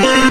Bye.